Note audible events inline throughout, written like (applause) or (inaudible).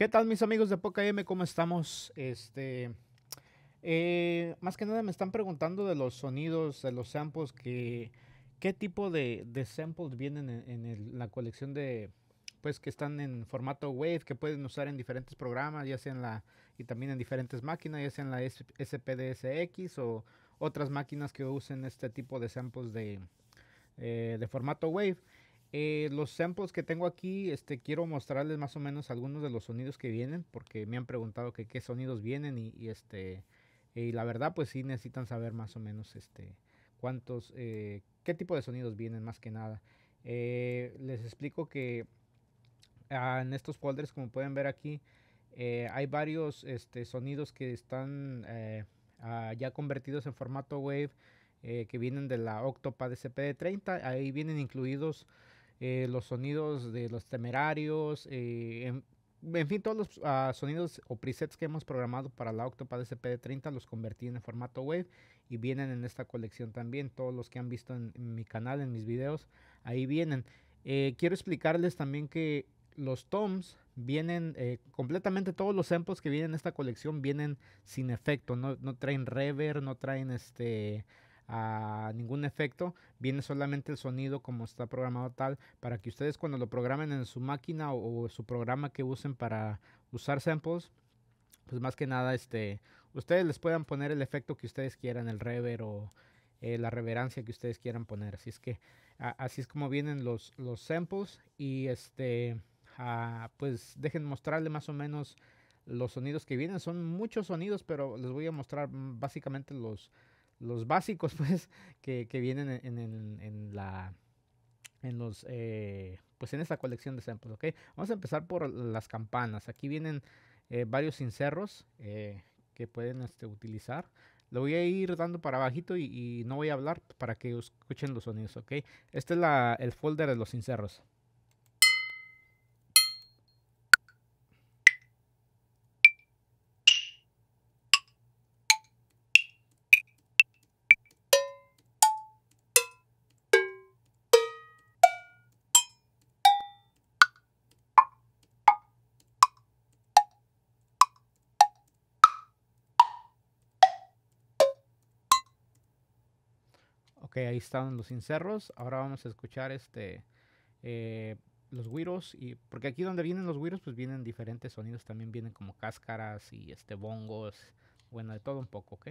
¿Qué tal mis amigos de Poca M? ¿Cómo estamos? Este, eh, más que nada me están preguntando de los sonidos, de los samples, que, qué tipo de, samples vienen en, en la colección de, pues que están en formato Wave, que pueden usar en diferentes programas, ya sea en la, y también en diferentes máquinas, ya sea en la SPDSX o otras máquinas que usen este tipo de samples de, eh, de formato Wave. Eh, los samples que tengo aquí, este, quiero mostrarles más o menos algunos de los sonidos que vienen, porque me han preguntado qué sonidos vienen y, este, y la verdad, pues sí necesitan saber más o menos, este, cuántos, eh, qué tipo de sonidos vienen más que nada. Eh, les explico que ah, en estos folders, como pueden ver aquí, hay varios este, sonidos que están ah, ya convertidos en formato Wave. que vienen de la Octopad SPD30. Ahí vienen incluidos eh, los sonidos de los temerarios, eh, en, fin, todos los ah, sonidos o presets que hemos programado para la Octopad SPD30 los convertí en formato wave y vienen en esta colección también. Todos los que han visto en, mi canal, en mis videos, ahí vienen. Eh, quiero explicarles también que los toms vienen completamente todos los samples que vienen en esta colección vienen sin efecto, no, no traen reverb, no traen este a ningún efecto, viene solamente el sonido como está programado tal, para que ustedes cuando lo programen en su máquina o, su programa que usen para usar samples, pues más que nada este, ustedes les puedan poner el efecto que ustedes quieran, el reverb o eh, la reverencia que ustedes quieran poner. Así es que así es como vienen los, los samples y este, ah, pues dejen mostrarle más o menos los sonidos que vienen. Son muchos sonidos, pero les voy a mostrar mm, básicamente los los básicos, (laughs) pues, que, vienen en, en, la en los eh, pues en esta colección de samples, ¿ok? Vamos a empezar por las campanas. Aquí vienen eh, varios incerros eh, que pueden este, utilizar. Lo voy a ir dando para abajito y, no voy a hablar para que escuchen los sonidos, ¿ok? Este es la, el folder de los incerros. Ok, ahí están los incerros. Ahora vamos a escuchar este eh, los güiros. Y, porque aquí donde vienen los güiros, pues vienen diferentes sonidos. También vienen como cáscaras y este bongos. Bueno, de todo un poco, ¿ok?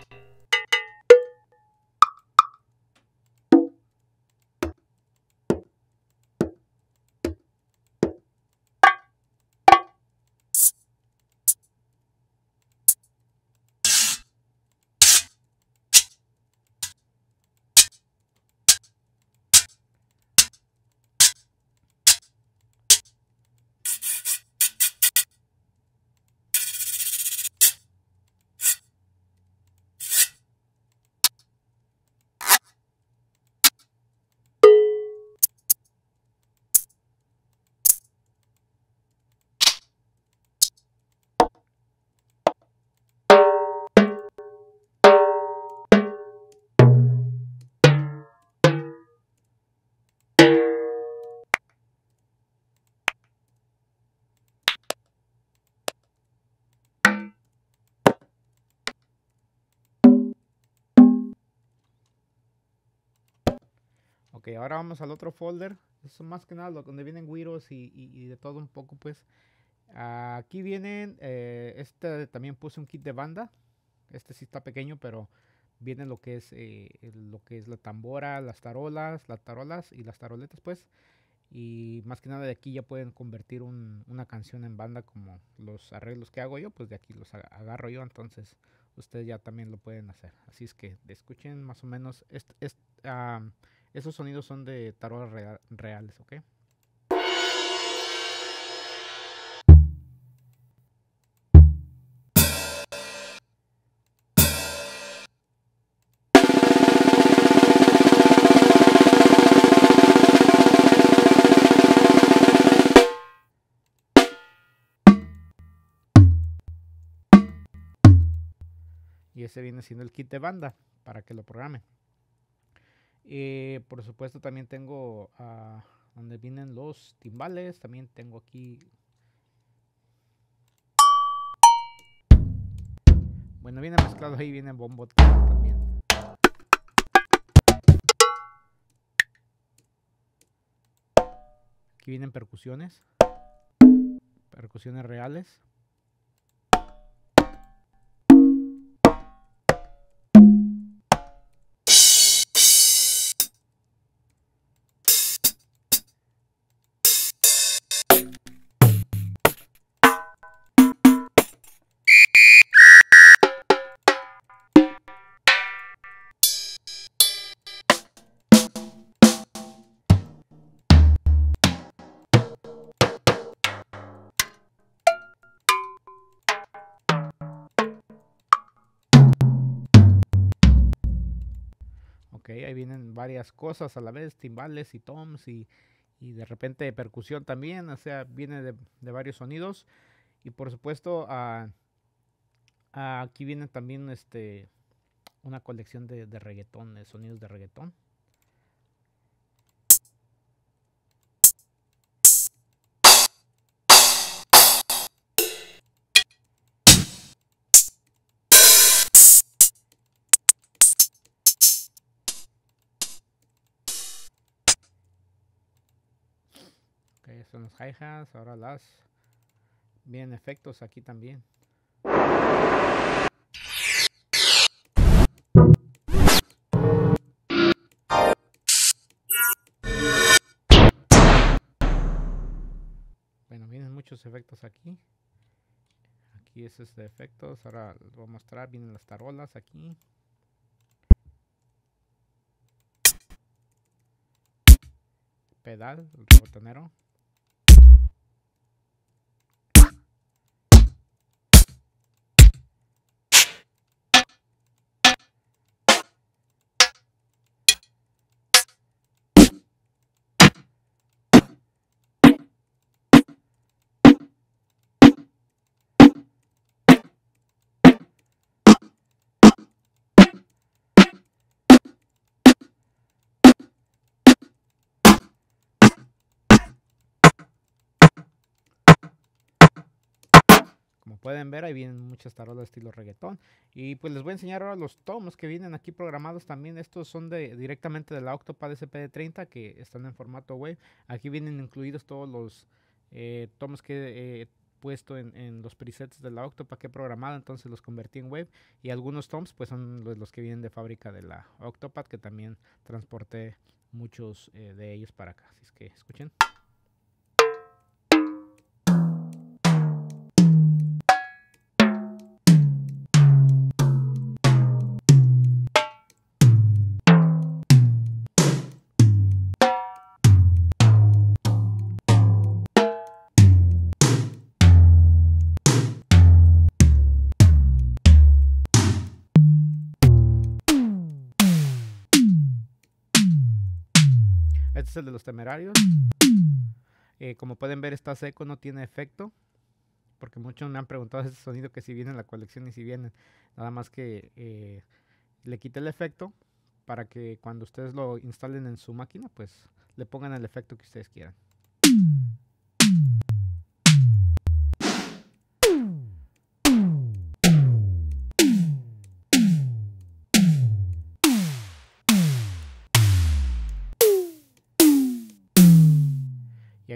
Ok, ahora vamos al otro folder. Eso más que nada donde vienen güiros y, de todo un poco, pues. Aquí vienen, eh, este también puse un kit de banda. Este sí está pequeño, pero viene lo que es eh, lo que es la tambora, las tarolas, las tarolas y las taroletas, pues. Y más que nada de aquí ya pueden convertir una canción en banda como los arreglos que hago yo, pues de aquí los agarro yo, entonces ustedes ya también lo pueden hacer. Así es que escuchen más o menos este, esos sonidos son de tarot real, reales, ¿ok? Y ese viene siendo el kit de banda para que lo programe. Eh, por supuesto también tengo uh, donde vienen los timbales, también tengo aquí Bueno, viene mezclado ahí, viene bombo también. Aquí vienen percusiones. Percusiones reales. Ahí vienen varias cosas a la vez, timbales y toms y, de repente percusión también, o sea, viene de, varios sonidos. Y por supuesto, ah, aquí viene también este una colección de, de reggaetón, de sonidos de reggaetón. Son los hi-hats, ahora las bien efectos aquí también. Bueno, vienen muchos efectos aquí. Aquí es este efectos, ahora les voy a mostrar, vienen las tarolas aquí. pedal, el botonero. Pueden ver, ahí vienen muchas tarolas estilo reggaetón. Y pues les voy a enseñar ahora los tomos que vienen aquí programados también. Estos son de directamente de la Octopad SPD30 que están en formato web. Aquí vienen incluidos todos los eh, que he puesto en, los presets de la Octopad que he programado. Entonces los convertí en web. Y algunos toms pues son los, que vienen de fábrica de la Octopad que también transporté muchos eh, de ellos para acá. Así es que escuchen. Este es el de los temerarios. Eh, como pueden ver está seco, no tiene efecto. Porque muchos me han preguntado (laughs) ese sonido que si viene en la colección y si viene. Nada más que eh, le quite el efecto para que cuando ustedes lo instalen en su máquina, pues le pongan el efecto que ustedes quieran.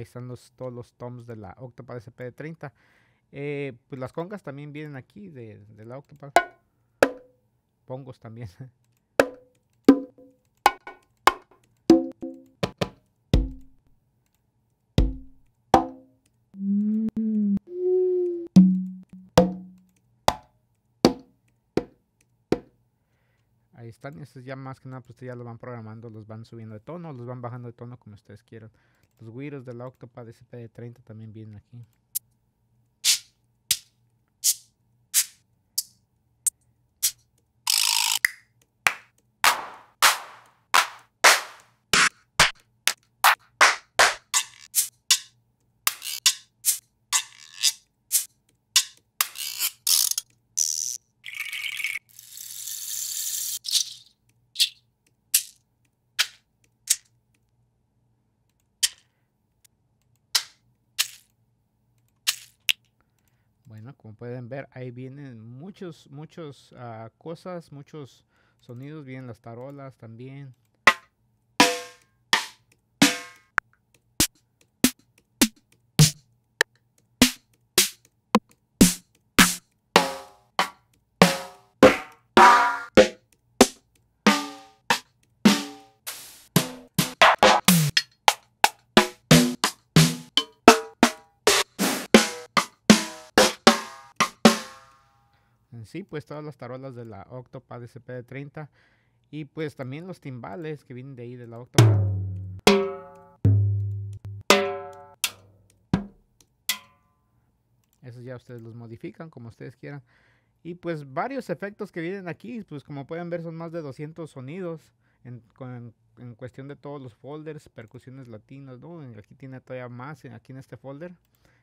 Están los, todos los toms de la Octopad SPD30. Eh, pues las congas también vienen aquí de, de la Octopad. Pongos también. Ahí están, estos ya más que nada, pues ya los van programando, los van subiendo de tono, los van bajando de tono como ustedes quieran. Los Wiros de la Octopad SPD30 también vienen aquí. Bueno, como pueden ver, ahí vienen muchos, muchos uh, cosas, muchos sonidos. Vienen las tarolas también. Sí, pues todas las tarolas de la Octopad SPD30 y pues también los timbales que vienen de ahí de la Octopad. Esos ya ustedes los modifican como ustedes quieran. Y pues varios efectos que vienen aquí, pues como pueden ver son más de 200 sonidos en, en cuestión de todos los folders, percusiones latinas, ¿no? Aquí tiene todavía más, aquí en este folder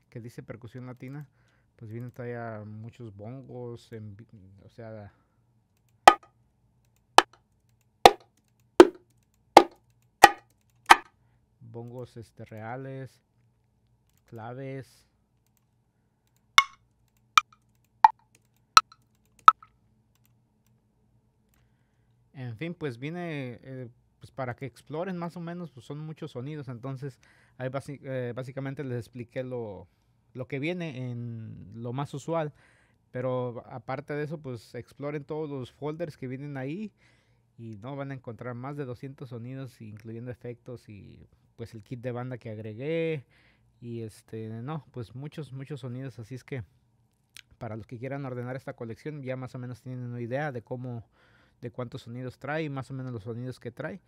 que dice percusión latina pues vienen todavía muchos bongos, o sea, bongos este reales, claves. En fin, pues viene eh, pues para que exploren más o menos, pues son muchos sonidos, entonces ahí eh, básicamente les expliqué lo, lo que viene en lo más usual. Pero aparte de eso, pues exploren todos los folders que vienen ahí y no van a encontrar más de 200 sonidos, incluyendo efectos y pues el kit de banda que agregué y este, no, pues muchos, muchos sonidos. Así es que para los que quieran ordenar esta colección ya más o menos tienen una idea de cómo, de cuántos sonidos trae, más o menos los sonidos que trae.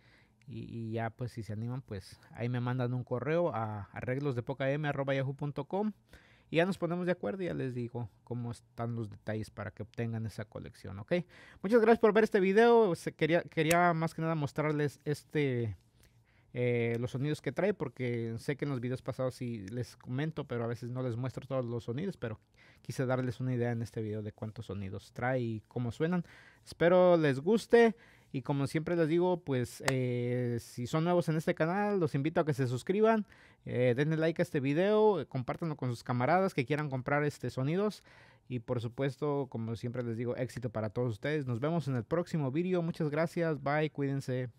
Y, ya pues si se animan pues ahí me mandan un correo a arreglosdepocam.yahoo.com y ya nos ponemos de acuerdo y ya les digo cómo están los detalles para que obtengan esa colección, ¿ok? Muchas gracias por ver este video. Quería, quería más que nada mostrarles este eh, los sonidos que trae porque sé que en los videos pasados sí les comento, pero a veces no les muestro todos los sonidos, pero quise darles una idea en este video de cuántos sonidos trae y cómo suenan. Espero les guste. Y como siempre les digo, pues eh, si son nuevos en este canal, los invito a que se suscriban, eh, denle like a este video, eh, compártanlo con sus camaradas que quieran comprar este sonidos. Y por supuesto, como siempre les digo, éxito para todos ustedes. Nos vemos en el próximo video. Muchas gracias. Bye. Cuídense.